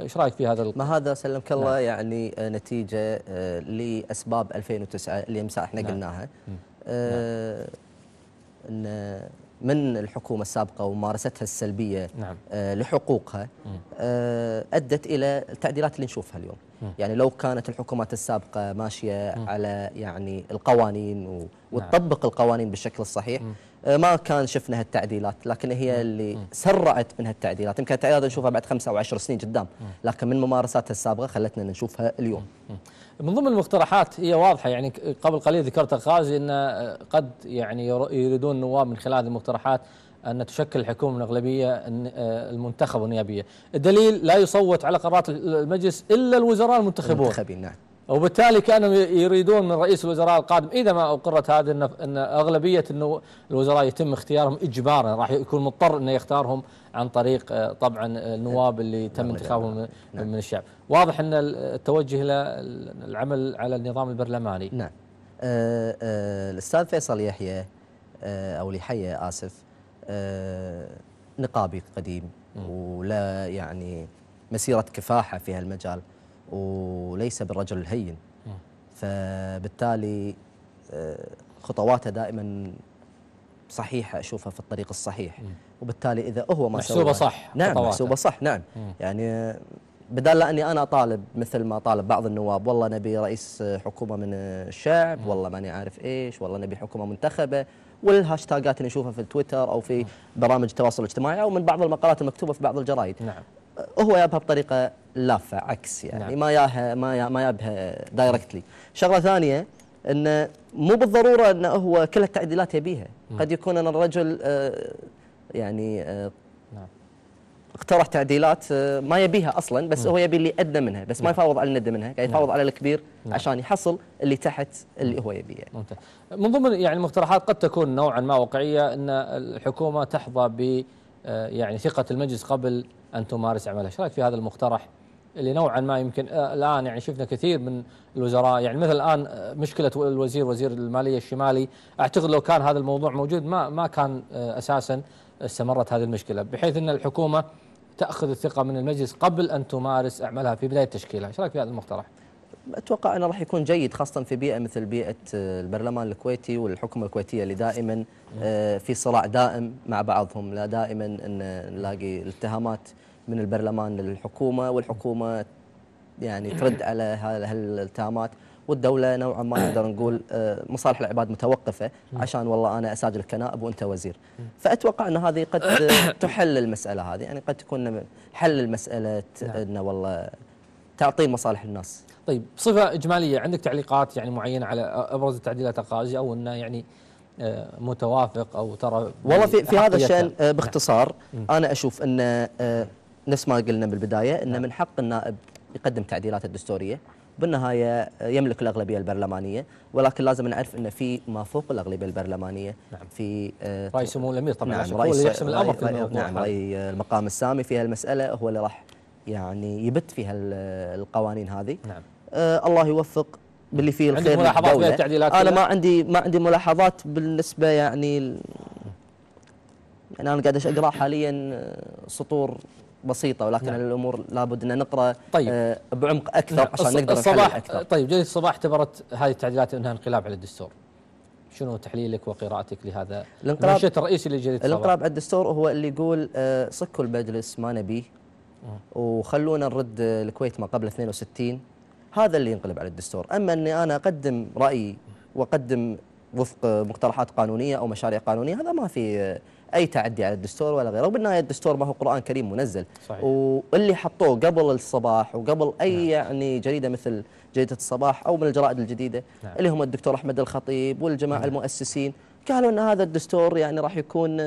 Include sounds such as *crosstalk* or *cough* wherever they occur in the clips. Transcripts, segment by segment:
إيش رأيك في هذا ما هذا سلمك الله نعم. يعني نتيجة لأسباب 2009 اللي مساء إحنا نعم. قلناها آه إن من الحكومة السابقة وممارستها السلبية نعم. آه لحقوقها آه أدت إلى التعديلات اللي نشوفها اليوم م. يعني لو كانت الحكومات السابقة ماشية م. على يعني القوانين. نعم. وتطبق القوانين بالشكل الصحيح. آه ما كان شفنا هالتعديلات لكن هي اللي. سرعت من هالتعديلات. يمكن التعديلات نشوفها بعد خمسة أو عشر سنين قدام لكن من ممارساتها السابقة خلتنا نشوفها اليوم. من ضمن المقترحات هي واضحة يعني قبل قليل ذكرت غازي أن قد يعني يريدون النواب من خلال هذه المقترحات أن تشكل الحكومة من أغلبية المنتخبة والنيابية. الدليل لا يصوت على قرارات المجلس إلا الوزراء المنتخبون. المنتخبين نعم. وبالتالي كانوا يريدون من رئيس الوزراء القادم إذا ما أقرت هذه أن أغلبية انه الوزراء يتم اختيارهم إجبارا راح يكون مضطر إنه يختارهم عن طريق طبعا النواب اللي تم نعم. انتخابهم نعم. من الشعب واضح إن التوجه إلى العمل على النظام البرلماني نعم أه أه الأستاذ فيصل يحيى أه أو لحية آسف أه نقابي قديم. ولا يعني مسيرة كفاحة في هالمجال وليس بالرجل الهين. فبالتالي خطواته دائما صحيحة أشوفها في الطريق الصحيح. وبالتالي إذا هو ما محسوبة صح نعم محسوبة صح نعم. يعني بدال لا أني أنا أطالب مثل ما طالب بعض النواب والله نبي رئيس حكومة من الشعب والله ماني عارف إيش والله نبي حكومة منتخبة. والهاشتاجات اللي نشوفها في التويتر أو في برامج التواصل الاجتماعي أو من بعض المقالات المكتوبة في بعض الجرايد نعم. هو يابها بطريقه لافه عكس يعني نعم. ما ياها ما ما يابها directly شغلة ثانية انه مو بالضرورة انه هو كل التعديلات يبيها قد يكون أن الرجل آه يعني آه نعم. اقترح تعديلات آه ما يبيها أصلا بس هو يبي اللي أدنى منها بس نعم. ما يفاوض على الندى منها قاعد يفاوض نعم. على الكبير نعم. عشان يحصل اللي تحت اللي هو يبيه ممتاز من ضمن يعني المقترحات قد تكون نوعا ما واقعية إن الحكومة تحظى ب يعني ثقة المجلس قبل أن تمارس عملها إيش رأيك في هذا المقترح اللي نوعا ما يمكن الآن يعني شفنا كثير من الوزراء يعني مثل الآن مشكلة الوزير وزير المالية الشمالي. أعتقد لو كان هذا الموضوع موجود ما ما كان أساسا استمرت هذه المشكلة بحيث أن الحكومة تأخذ الثقة من المجلس قبل أن تمارس أعمالها في بداية تشكيلها. إيش رأيك في هذا المقترح؟ أتوقع أنه راح يكون جيد خاصة في بيئة مثل بيئة البرلمان الكويتي والحكومة الكويتية اللي دائما في صراع دائم مع بعضهم. لا دائما إن نلاقي الاتهامات من البرلمان للحكومة والحكومة يعني ترد على هالاتهامات. والدولة نوعا ما نقدر نقول مصالح العباد متوقفة. عشان والله أنا أساجل كنائب وأنت وزير. فأتوقع أن هذه قد *coughs* تحل المسألة هذه. يعني قد تكون حل المسألة انه والله تعطين مصالح الناس. طيب بصفه إجمالية عندك تعليقات يعني معينة على أبرز التعديلات القاضي أو إنه يعني متوافق أو ترى والله في في هذا الشأن باختصار أنا أشوف إن نفس ما قلنا بالبداية إن من حق النائب يقدم تعديلات الدستورية. بالنهاية يملك الأغلبية البرلمانية ولكن لازم نعرف إن في ما فوق الأغلبية البرلمانية. نعم. في آه راي سمو الأمير طبعا نعم هو اللي يحسم الأمر في الموضوع. نعم راي المقام السامي في هالمساله هو اللي راح يعني يبت في القوانين هذه. نعم. آه الله يوفق باللي فيه الخير ملاحظات في التعديلات أنا ما عندي ما عندي ملاحظات بالنسبة يعني يعني أنا قاعد أقرأ حاليا سطور بسيطة ولكن نعم. الأمور لابد أن نقرأ طيب. آه بعمق أكثر نعم. عشان نقدر الصباح أكثر. طيب جريده الصباح اعتبرت هذه التعديلات أنها انقلاب على الدستور. شنو تحليلك وقراءتك لهذا؟ الانقلاب الرئيسي لجريده الانقلاب على الدستور هو اللي يقول آه صكوا المجلس ما نبيه. وخلونا نرد الكويت ما قبل 62 هذا اللي ينقلب على الدستور أما أني أنا أقدم رايي وأقدم وفق مقترحات قانونية أو مشاريع قانونية هذا ما في أي تعدي على الدستور ولا غيره وبالنهاية الدستور ما هو قرآن كريم منزل صحيح. واللي حطوه قبل الصباح وقبل أي نعم. يعني جريدة مثل جريدة الصباح أو من الجرائد الجديدة نعم. اللي هم الدكتور أحمد الخطيب والجماعة نعم. المؤسسين قالوا إن هذا الدستور يعني راح يكون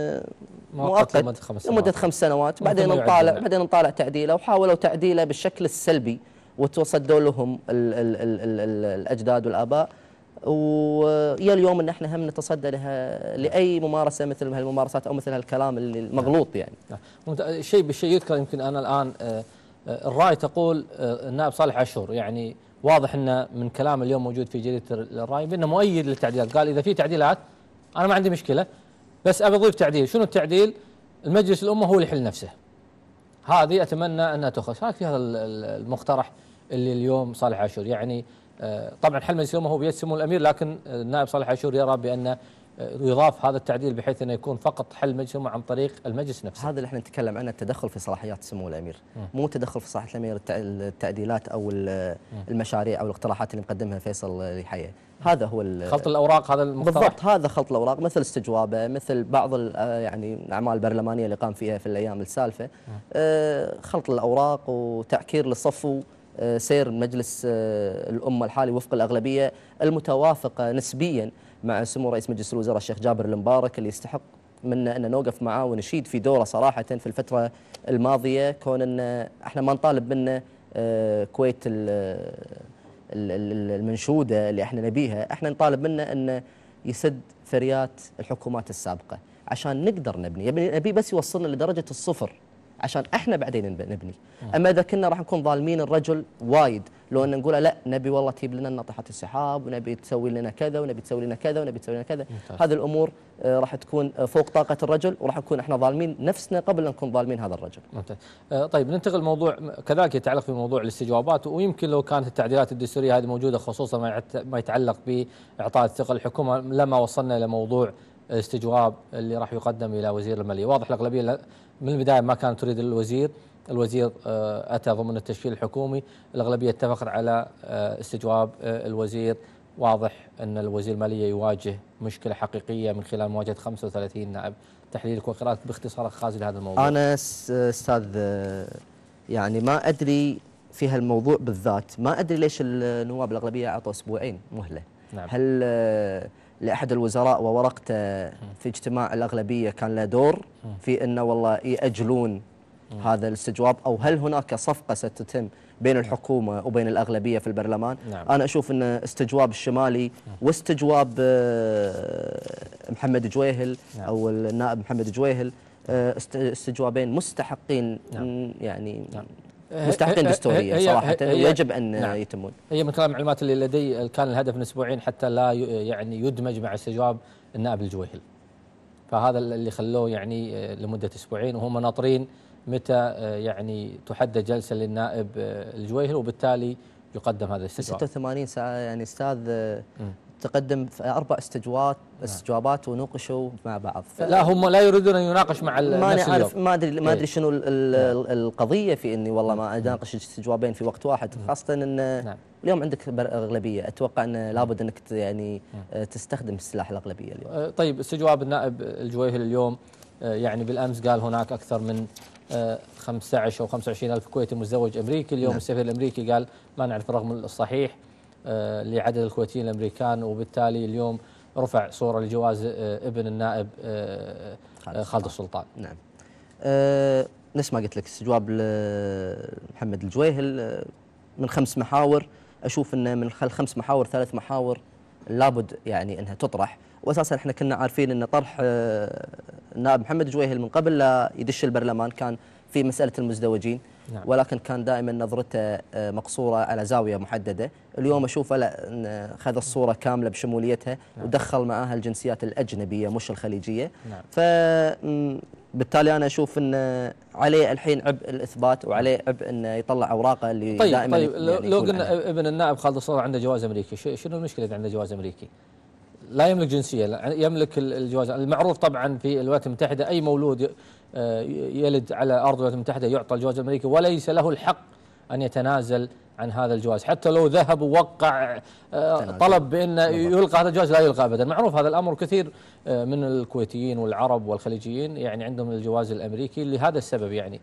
مؤقت لمدة خمس سنوات. لمده خمس سنوات. بعدين نطالع بعدين نطالع تعديله وحاولوا تعديله بالشكل السلبي وتصدوا لهم ال ال ال ال ال الأجداد والآباء. ويا اليوم إن إحنا هم نتصدى لها لأي ممارسة مثل هالممارسات أو مثل هالكلام اللي المغلوط يعني. شيء بالشيء يذكر يمكن أنا الآن الرأي تقول النائب صالح عاشور يعني واضح إنه من كلام اليوم موجود في جريدة الرأي بأنه مؤيد للتعديلات، قال إذا في تعديلات أنا ما عندي مشكلة بس أبي أضيف تعديل، شنو التعديل؟ المجلس الأمة هو اللي يحل نفسه. هذه أتمنى أنها تؤخذ رايك في هذا المقترح اللي اليوم صالح عاشور يعني آه، طبعا حل مجلس الأمة هو بيد الأمير لكن النائب صالح عاشور يرى بأن يضاف هذا التعديل بحيث إنه يكون فقط حل مجلس عن طريق المجلس نفسه. هذا اللي إحنا نتكلم عنه التدخل في صلاحيات سمو الأمير، م. مو تدخل في صلاحيات الأمير التعديلات أو المشاريع أو الاقتراحات اللي مقدمها فيصل لحيه، هذا هو خلط الأوراق هذا المقترح. بالضبط هذا خلط الأوراق مثل استجوابه مثل بعض يعني الاعمال البرلمانيه اللي قام فيها في الأيام السالفة. آه خلط الأوراق وتعكير للصف سير مجلس آه، الأمة الحالي وفق الأغلبية المتوافقة نسبيا مع سمو رئيس مجلس الوزراء الشيخ جابر المبارك اللي يستحق منا أن نوقف معاه ونشيد في دوره صراحة في الفترة الماضية. كون أن إحنا ما نطالب منه آه، كويت المنشودة اللي إحنا نبيها إحنا نطالب منه انه يسد فريات الحكومات السابقة عشان نقدر نبني. نبي بس يوصلنا لدرجة الصفر. عشان إحنا بعدين نبني أما إذا كنا راح نكون ظالمين الرجل وايد لو إن نقول لأ نبي والله تجيب لنا ناطحة السحاب ونبي تسوي لنا كذا ونبي تسوي لنا كذا ونبي تسوي لنا كذا هذه الأمور آه، راح تكون فوق طاقة الرجل وراح نكون إحنا ظالمين نفسنا قبل أن نكون ظالمين هذا الرجل. ممتاز. آه، طيب ننتقل الموضوع كذلك يتعلق بموضوع الاستجوابات ويمكن لو كانت التعديلات الدستورية هذه موجودة خصوصا ما يتعلق بإعطاء الثقة للحكومه لما وصلنا إلى موضوع الاستجواب اللي راح يقدم إلى وزير المالية، واضح الأغلبية من البداية ما كانت تريد الوزير. الوزير آه، أتى ضمن التشكيل الحكومي. الأغلبية اتفقت على آه، استجواب آه، الوزير. واضح أن الوزير المالية يواجه مشكلة حقيقية من خلال مواجهة 35 نائب. تحليلك وقراءتك باختصار خازي لهذا الموضوع. أنا أستاذ يعني ما أدري في هالموضوع بالذات. ما أدري ليش النواب الأغلبية أعطوا أسبوعين. مهلة. نعم. هل لأحد الوزراء وورقته في اجتماع الأغلبية كان له دور في أنه والله يأجلون هذا الاستجواب أو هل هناك صفقة ستتم بين الحكومة وبين الأغلبية في البرلمان نعم. أنا أشوف أن استجواب الشمالي واستجواب آه، محمد جويهل نعم. أو النائب محمد جويهل آه، استجوابين مستحقين نعم. يعني نعم. مستحقين دستوريا صراحة ويجب أن نعم. يتمون. هي من كلام المعلومات اللي لدي كان الهدف من أسبوعين حتى لا يعني يدمج مع استجواب النائب الجويهل. فهذا اللي خلوه يعني آه، لمدة أسبوعين وهم ناطرين متى آه، يعني تحدد جلسة للنائب آه، الجويهل وبالتالي يقدم هذا الاستجواب. 86 ساعة يعني أستاذ تقدم في أربع استجوابات نعم. استجوابات ونوقشوا مع بعض لا هم لا يريدون أن يناقش مع ما عارف ما ادري ما أدري إيه. شنو نعم. القضية في إني والله ما أناقش استجوابين في وقت واحد خاصة إن نعم. اليوم عندك أغلبية أتوقع إن لابد إنك يعني آه، تستخدم السلاح الأغلبية اليوم آه، طيب استجواب النائب الجويهل اليوم آه، يعني بالأمس قال هناك أكثر من 15 أو 25 ألف كويتي متزوج أمريكي اليوم نعم. السفير الأمريكي قال ما نعرف الرقم الصحيح لعدد الكويتيين الأمريكان وبالتالي اليوم رفع صورة لجواز آه، ابن النائب آه، خالد السلطان. نعم. أه نفس ما قلت لك استجواب محمد الجويهل من خمس محاور. أشوف ان من خمس محاور ثلاث محاور لابد يعني إنها تطرح. واساسا إحنا كنا عارفين إن طرح النائب محمد الجويهل من قبل لا يدش البرلمان كان في مسألة المزدوجين. نعم. ولكن كان دائما نظرته آه، مقصورة على زاوية محددة، اليوم أشوفه لا خذ الصورة كاملة بشموليتها نعم. ودخل معها الجنسيات الأجنبية مش الخليجية نعم. ف بالتالي أنا أشوف انه عليه الحين عبء الإثبات وعليه عبء إنه يطلع أوراقه اللي طيب دائما طيب يعني لو قلنا ابن النائب خالد الصورة عنده جواز أمريكي شنو المشكلة إذا عنده جواز أمريكي؟ لا يملك جنسية يملك الجواز المعروف طبعا في الولايات المتحدة أي مولود آه، يلد على أرض الولايات المتحدة يعطى الجواز الامريكي وليس له الحق أن يتنازل عن هذا الجواز. حتى لو ذهب ووقع آه، طلب بأن يلقى هذا الجواز لا يلقى ابدا. معروف هذا الأمر كثير آه، من الكويتيين والعرب والخليجيين يعني عندهم الجواز الأمريكي لهذا السبب يعني.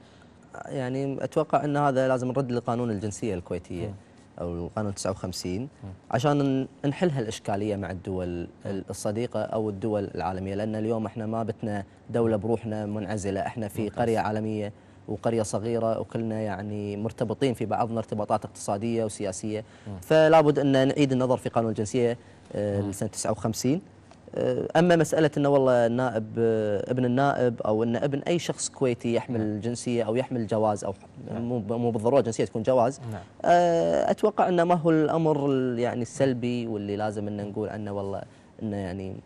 يعني أتوقع أن هذا لازم نرد لقانون الجنسية الكويتية. م. أو القانون 59 عشان نحل هالإشكالية مع الدول الصديقة أو الدول العالمية لأن اليوم إحنا ما بتنا دولة بروحنا منعزلة. إحنا في قرية عالمية وقرية صغيرة وكلنا يعني مرتبطين في بعضنا ارتباطات اقتصادية وسياسية. فلا بد أن نعيد النظر في قانون الجنسية آه، لسنة 59 آه، أما مسألة إنه والله النائب آه، ابن النائب أو إن ابن أي شخص كويتي يحمل نعم. جنسية أو يحمل جواز أو نعم. مو بالضرورة جنسية تكون جواز. نعم. آه، أتوقع إنه ما هو الأمر يعني السلبي واللي لازم إن نقول عنه والله إنه يعني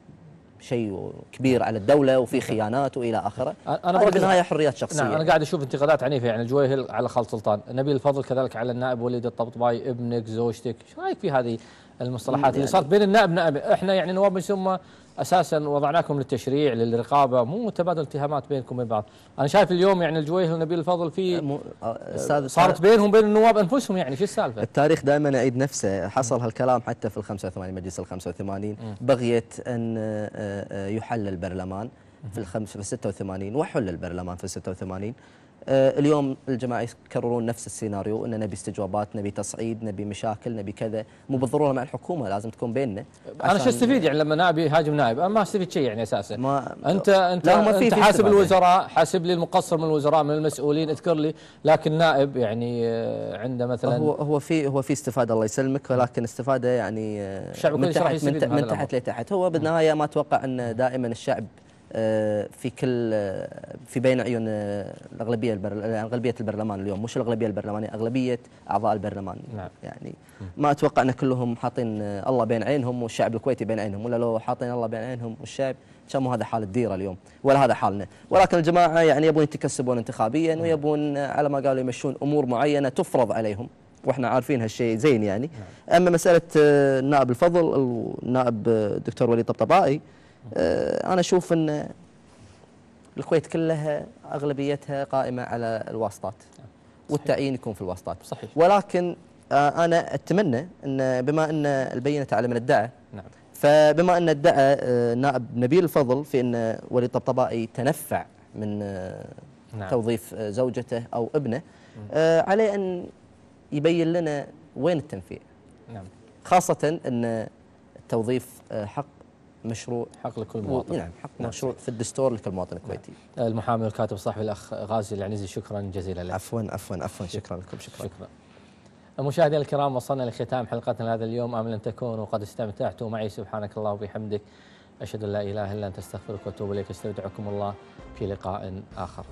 شيء كبير على الدولة وفي خيانات وإلى آخره. أنا هذه بالنهايه حريات شخصية. نعم أنا قاعد أشوف انتقادات عنيفة يعني الجويهل على خالد سلطان. نبيل الفضل كذلك على النائب وليد الطبطباي ابنك زوجتك إيش رأيك في هذه؟ المصطلحات اللي يعني صارت بين النائب نائب. إحنا يعني نواب مجلس الامه أساسا وضعناكم للتشريع للرقابة. مو تبادل اتهامات بينكم وبين بعض. أنا شايف اليوم يعني الجويهل ونبيل الفضل في آه، صارت بينهم بين النواب أنفسهم يعني. شو السالفة؟ التاريخ دائما يعيد نفسه. حصل هالكلام حتى في ال 85 مجلس ال 85 بغيت أن آه، آه، يحل البرلمان في الخمس في ال 86 وحل البرلمان في ال 86 آه، اليوم الجماعة يكررون نفس السيناريو إن نبي استجوابات نبي تصعيد نبي مشاكل نبي كذا. مو بالضرورة مع الحكومة لازم تكون بيننا. أنا شو استفيد يعني لما نائب يهاجم نائب؟ أنا ما أستفيد شيء يعني أساسا. ما انت انت لا، في- أنت حاسب. الوزراء حاسب لي المقصر من الوزراء من المسؤولين اذكر لي. لكن نائب يعني آه، عنده مثلا هو هو في هو في استفادة الله يسلمك. ولكن استفادة يعني آه، الشعب كله من راح يستفيد من, تحت لتحت. هو بالنهاية ما أتوقع أن دائما الشعب آه، في كل آه، في بين عيون آه، الأغلبية البر... أغلبية البرلمان اليوم مش الأغلبية البرلمانية أغلبية أعضاء البرلمان. نعم. يعني ما أتوقع أن كلهم حاطين آه، الله بين عينهم والشعب الكويتي بين عينهم ولا لو حاطين الله بين عينهم والشعب كان مو هذا حال الديره اليوم ولا هذا حالنا. ولكن الجماعة يعني يبون يتكسبون انتخابيا ويبون آه، على ما قالوا يمشون أمور معينة تفرض عليهم وإحنا عارفين هالشيء زين يعني. أما مسألة آه، النائب الفضل النائب آه، الدكتور وليد طبطبائي آه، أنا أشوف إن الكويت كلها أغلبيتها قائمة على الواسطات والتعيين يكون في الواسطات. صحيح. ولكن آه، أنا أتمنى إن بما إن البينة على من ادعى نعم. فبما إن ادعى آه، نائب نبيل الفضل في إن وليد طبطبائي تنفع من آه، نعم. توظيف آه، زوجته أو ابنه آه، عليه أن يبين لنا وين التنفيع. نعم. خاصة إن التوظيف آه، حق مشروع حق لكل مواطن. نعم حق نعم. مشروع في الدستور لكل مواطن كويتي المحامي والكاتب الصحفي الأخ غازي العنزي شكرا جزيلا لك. عفوا عفوا عفوا. شكرا لكم شكرا. شكرا. مشاهدينا الكرام وصلنا لختام حلقتنا هذا اليوم. امل ان تكونوا قد استمتعتوا معي. سبحانك الله وبحمدك. أشهد أن لا إله إلا أنت أستغفرك وأتوب إليك. أستودعكم الله في لقاء آخر.